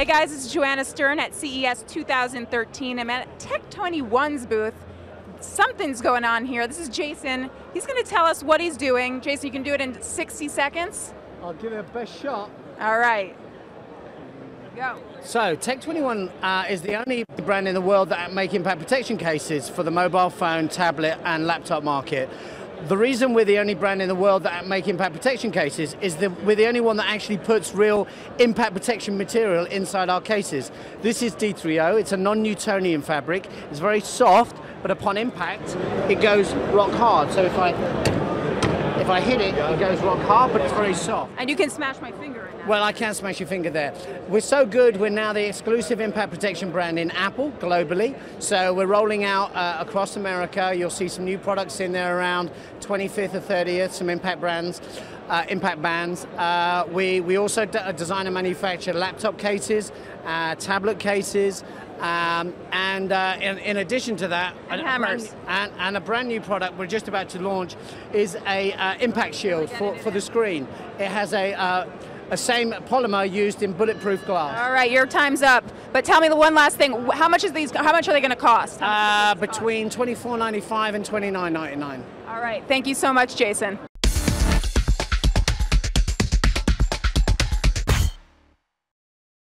Hey guys, it's Joanna Stern at CES 2013. I'm at Tech 21's booth. Something's going on here. This is Jason. He's going to tell us what he's doing. Jason, you can do it in 60 seconds. I'll give it a best shot. All right. Go. So, Tech21 uh, is the only brand in the world that make impact protection cases for the mobile phone, tablet, and laptop market. The reason we're the only brand in the world that make impact protection cases is that we're the only one that actually puts real impact protection material inside our cases. This is D3O, it's a non-Newtonian fabric, it's very soft, but upon impact, it goes rock hard. So if I if I hit it, it goes rock hard, but it's very soft. And you can smash my finger in that. Well, I can smash your finger there. We're so good, we're now the exclusive impact protection brand in Apple globally. So we're rolling out uh, across America. You'll see some new products in there around 25th or 30th, some impact brands. Uh, impact bands. Uh, we, we also design and manufacture laptop cases, uh, tablet cases, um, and uh, in, in, addition to that, and hammers. Brand, and, and, a brand new product we're just about to launch is a uh, impact shield for, for the screen. It has a uh, a same polymer used in bulletproof glass. All right, your time's up. But tell me the one last thing. How much is these? How much are they going to cost? Uh, between twenty four ninety five and twenty nine ninety nine. All right. Thank you so much, Jason.